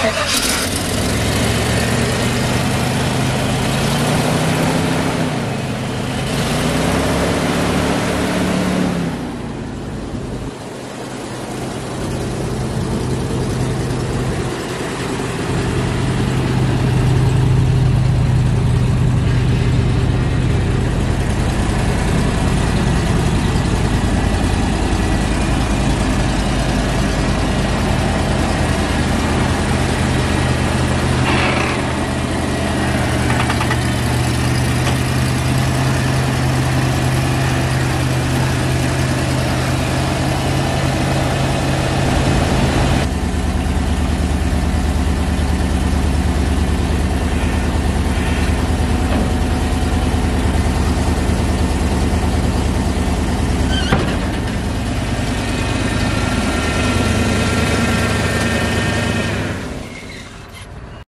Okay.